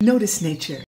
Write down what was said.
Notice nature.